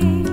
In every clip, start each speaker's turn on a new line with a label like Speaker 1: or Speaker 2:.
Speaker 1: night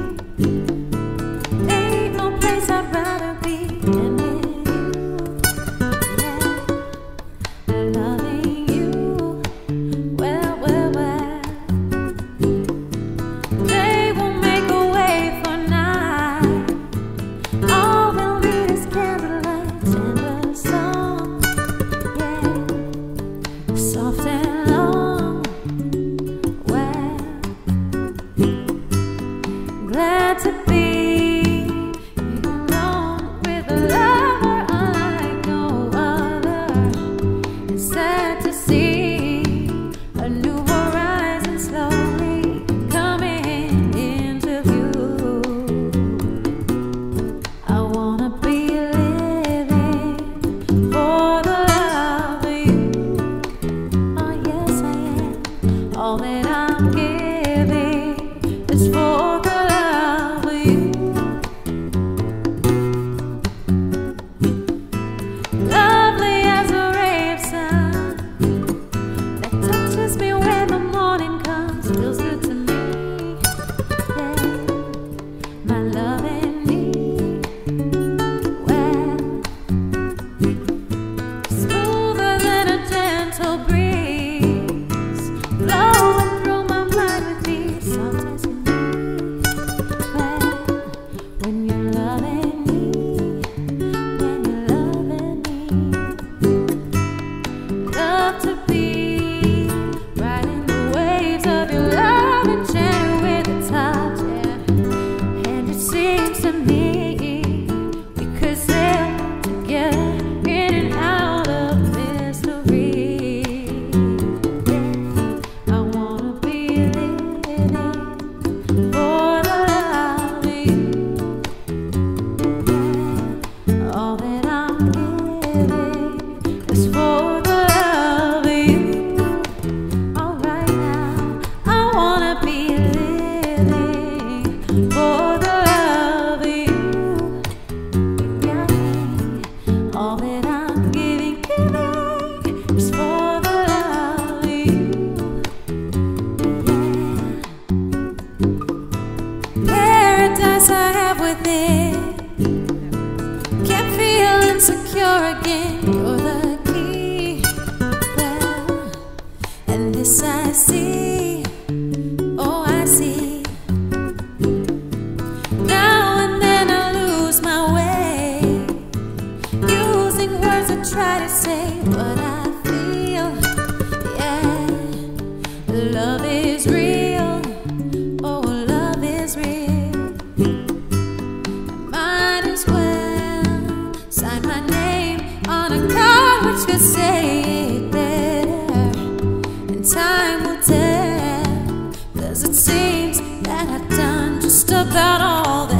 Speaker 1: to me because they'll together in and out of. I wanna be living for the love you. All that I'm giving is for. I have within. Can't feel insecure again. You're the key. Well, and this I see. Oh, I see. Now and then I lose my way. Using words I try to say, but I. will tell. Cause it seems that I've done just about all that.